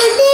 Ready?